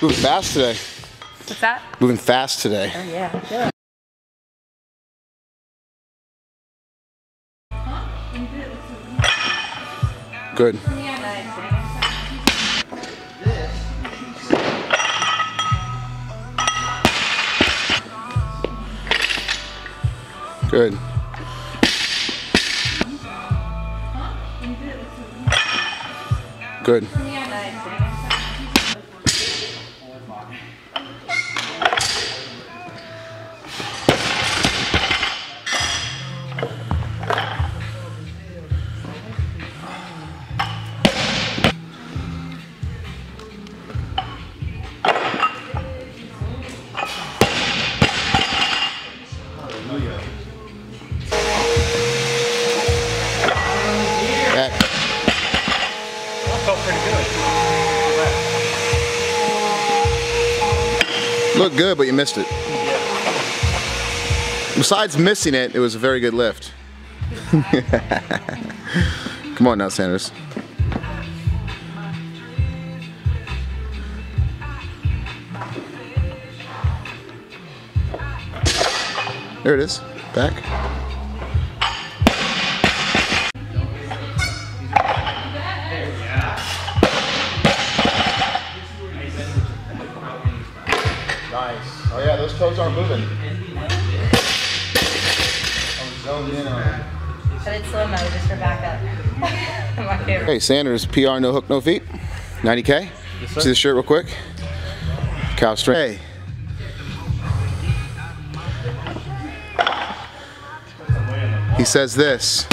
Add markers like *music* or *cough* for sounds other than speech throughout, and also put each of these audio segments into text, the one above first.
Moving fast today. What's that? Moving fast today. Oh yeah, feel. Good. Good. Good. Looked good, but you missed it. Besides missing it, it was a very good lift. *laughs* Come on now, Sanders. There it is. Back. Yeah, those toes aren't moving. I'm zoned in on But it's slow mo just for backup. *laughs* My favorite. Hey, Sanders, PR, no hook, no feet. 90K. See the shirt real quick. Cow straight. Hey. He says this.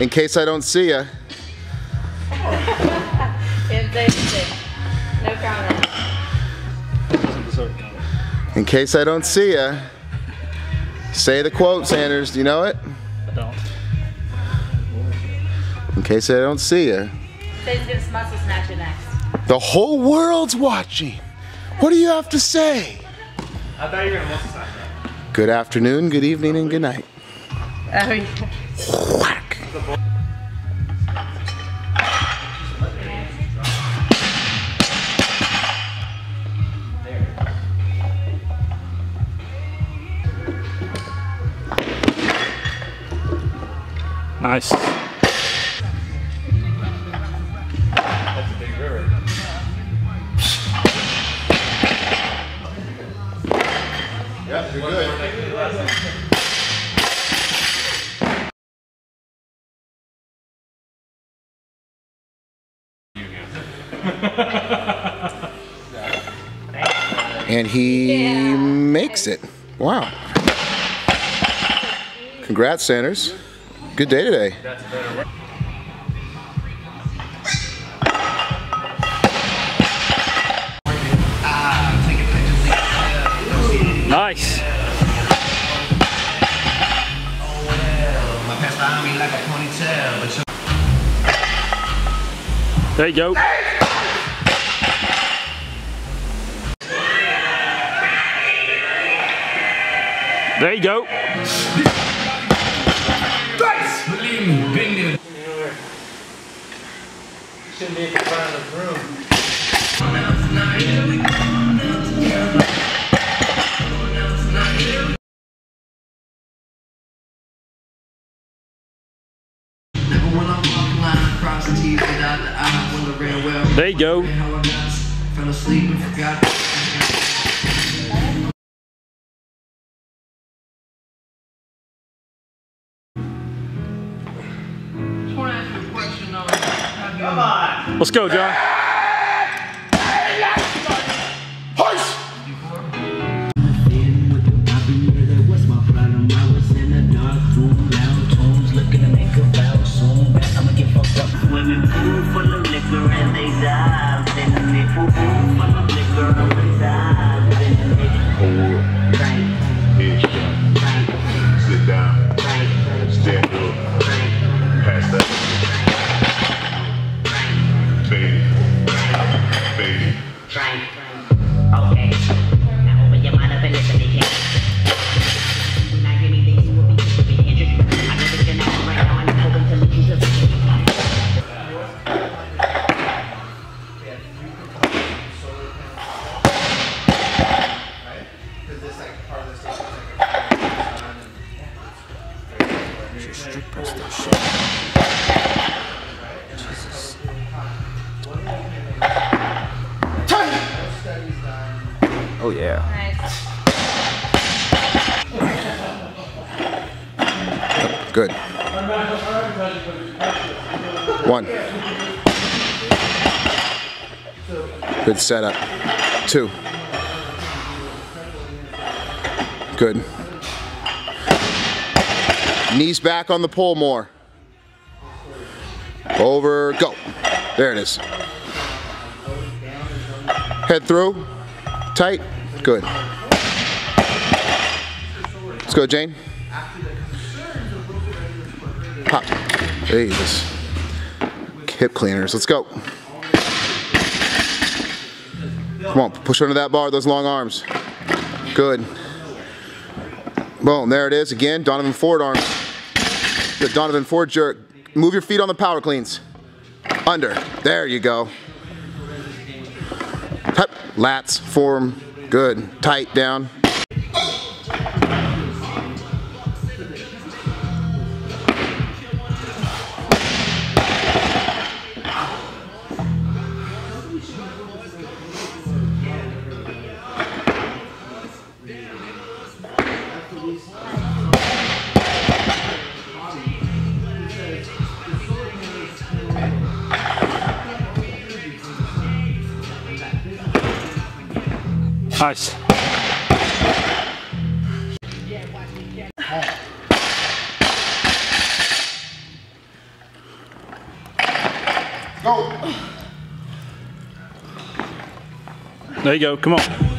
In case I don't see ya. Can't say anything. No comment. In case I don't see ya. Say the quote, Sanders. Do you know it? I don't. In case I don't see ya. Say he's gonna muscle snatch it next. The whole world's watching. What do you have to say? I thought you were gonna muscle snatch Good afternoon, good evening, and good night. Oh yeah. Whack. Nice. That's a big river. Yeah, you're good. and he Yeah. makes it. Wow. Congrats, Sanders. Good day today. Nice. There you go. There you go. Believe me, been there. Shouldn't be at the front of the room. Never when I'm Let's go, John. Good. One. Good setup. Two. Good. Knees back on the pole more. Over, go. There it is. Head through. Tight. Good. Let's go, Jane. Pop. This hip cleaners. Let's go. Come on, push under that bar, those long arms. Good. Boom, there it is again. Donovan Ford arms. The Donovan Ford jerk. Move your feet on the power cleans. Under. There you go. Lats, form. Good. Tight down. Nice. Go. There you go. Come on.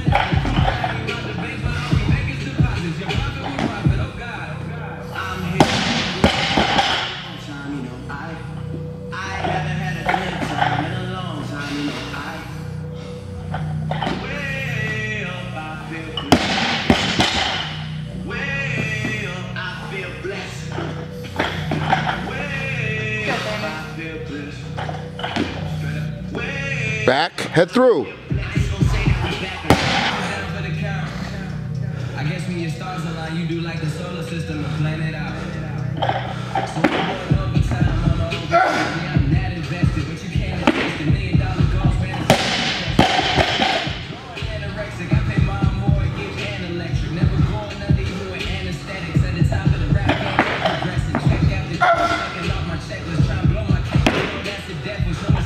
Back. Head through.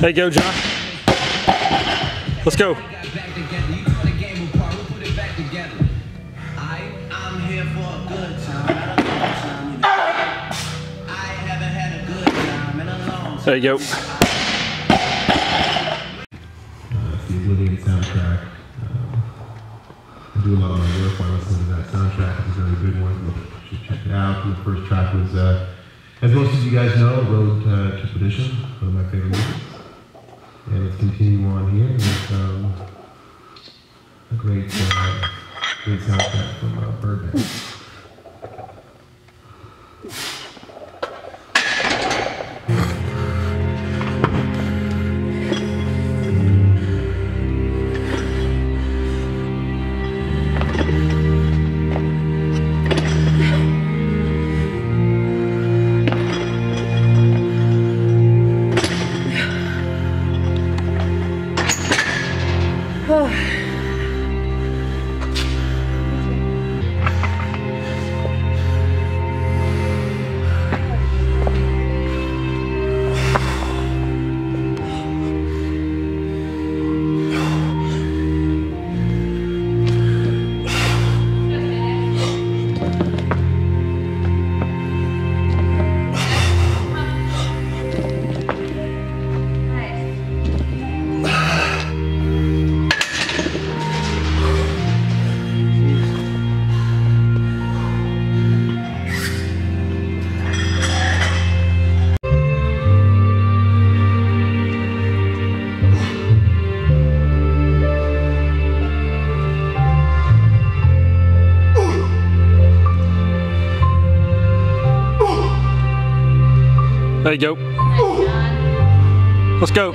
Good go, John. Let's go. There you go. the Oblivion soundtrack. I do a lot of my work while listening to that soundtrack. It's a very good one. You should check it out. The first track was, uh, as most of you guys know, Road uh, to Perdition, one of my favorite movies. And let's continue on here with um, a great, uh, great soundtrack from uh, Birdman. There you go. Let's. Go.